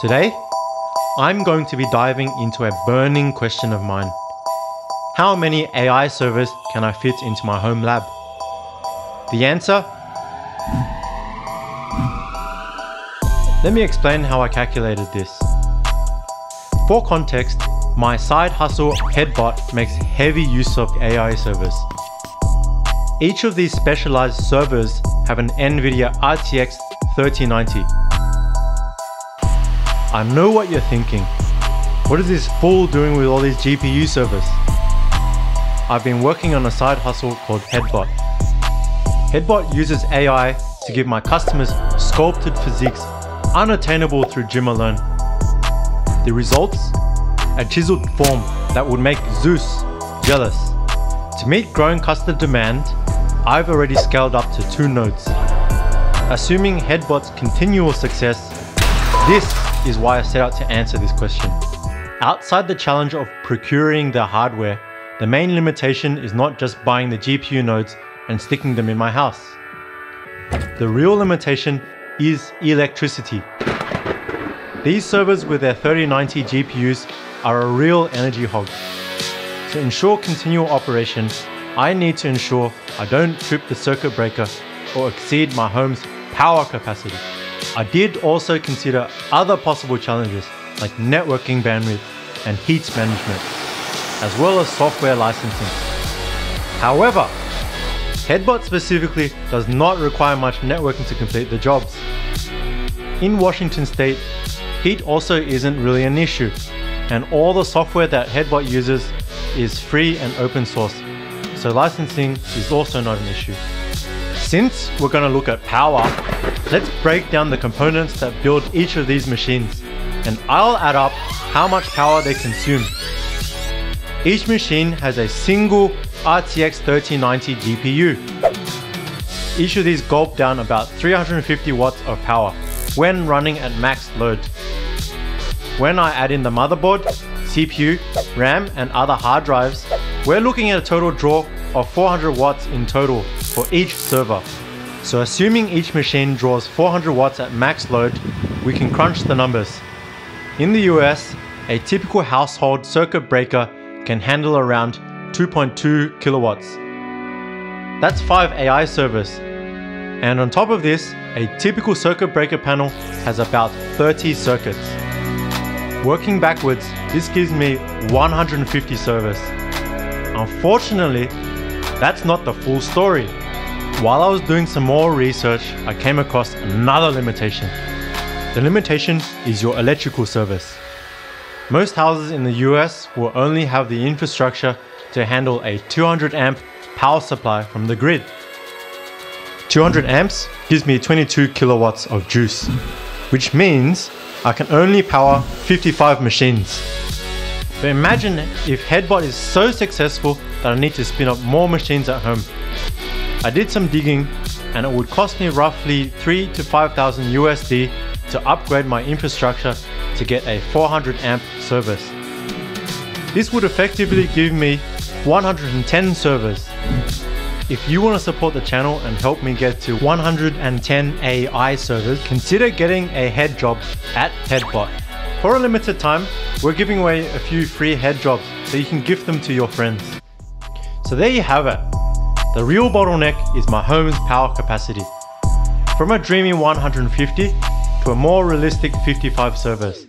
Today, I'm going to be diving into a burning question of mine. How many AI servers can I fit into my home lab? The answer? Let me explain how I calculated this. For context, my side hustle Headbot makes heavy use of AI servers. Each of these specialized servers have an NVIDIA RTX 3090. I know what you're thinking. What is this fool doing with all these GPU servers? I've been working on a side hustle called Headbot. Headbot uses AI to give my customers sculpted physiques unattainable through gym alone. The results? A chiseled form that would make Zeus jealous. To meet growing customer demand, I've already scaled up to two nodes. Assuming Headbot's continual success, this is why I set out to answer this question. Outside the challenge of procuring the hardware, the main limitation is not just buying the GPU nodes and sticking them in my house. The real limitation is electricity. These servers with their 3090 GPUs are a real energy hog. To ensure continual operation, I need to ensure I don't trip the circuit breaker or exceed my home's power capacity. I did also consider other possible challenges like networking bandwidth and heat management, as well as software licensing. However, Headbot specifically does not require much networking to complete the jobs. In Washington state, heat also isn't really an issue, and all the software that Headbot uses is free and open source, so licensing is also not an issue. Since we're going to look at power, let's break down the components that build each of these machines, and I'll add up how much power they consume. Each machine has a single RTX 3090 GPU. Each of these gulp down about 350 watts of power when running at max load. When I add in the motherboard, CPU, RAM and other hard drives, we're looking at a total draw of 400 watts in total for each server. So assuming each machine draws 400 watts at max load, we can crunch the numbers. In the US, a typical household circuit breaker can handle around 2.2 kilowatts. That's 5 AI servers. And on top of this, a typical circuit breaker panel has about 30 circuits. Working backwards, this gives me 150 servers. Unfortunately, that's not the full story. While I was doing some more research, I came across another limitation. The limitation is your electrical service. Most houses in the US will only have the infrastructure to handle a 200 amp power supply from the grid. 200 amps gives me 22 kilowatts of juice, which means I can only power 55 machines. But imagine if Headbot is so successful that I need to spin up more machines at home. I did some digging and it would cost me roughly 3 to 5000 USD to upgrade my infrastructure to get a 400 amp service. This would effectively give me 110 servers. If you want to support the channel and help me get to 110 AI servers, consider getting a head job at Headbot. For a limited time, we're giving away a few free head jobs so you can gift them to your friends. So there you have it. The real bottleneck is my home's power capacity. From a dreamy 150 to a more realistic 55 servers.